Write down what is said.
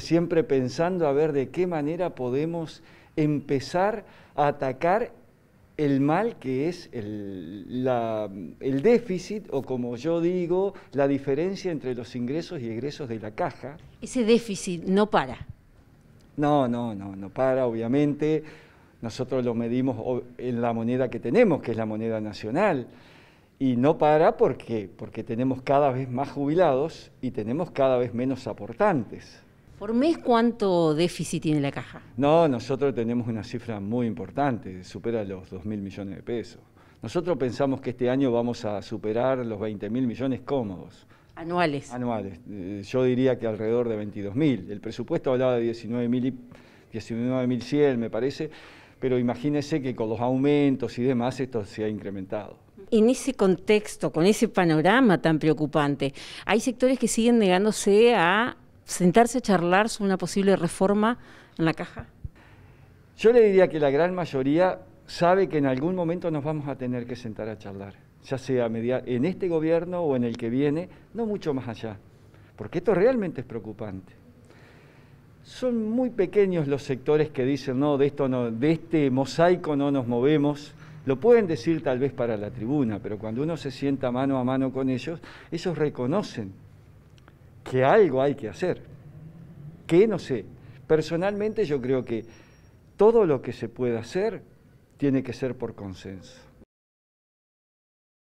Siempre pensando a ver de qué manera podemos empezar a atacar el mal que es el, el, déficit o como yo digo, la diferencia entre los ingresos y egresos de la caja. Ese déficit no para. No, no, no, no para, obviamente. Nosotros lo medimos en la moneda que tenemos, que es la moneda nacional. Y no para porque, porque tenemos cada vez más jubilados y tenemos cada vez menos aportantes. ¿Por mes cuánto déficit tiene la caja? No, nosotros tenemos una cifra muy importante, supera los 2 mil millones de pesos. Nosotros pensamos que este año vamos a superar los 20 mil millones cómodos. Anuales. Anuales. Eh, yo diría que alrededor de 22 mil. El presupuesto hablaba de 19 mil 19.100, me parece, pero imagínese que con los aumentos y demás esto se ha incrementado. En ese contexto, con ese panorama tan preocupante, hay sectores que siguen negándose a sentarse a charlar sobre una posible reforma en la caja? Yo le diría que la gran mayoría sabe que en algún momento nos vamos a tener que sentar a charlar, ya sea en este gobierno o en el que viene, no mucho más allá, porque esto realmente es preocupante. Son muy pequeños los sectores que dicen, no, de, esto no, de este mosaico no nos movemos, lo pueden decir tal vez para la tribuna, pero cuando uno se sienta mano a mano con ellos, ellos reconocen que algo hay que hacer. Que no sé. Personalmente yo creo que todo lo que se pueda hacer tiene que ser por consenso.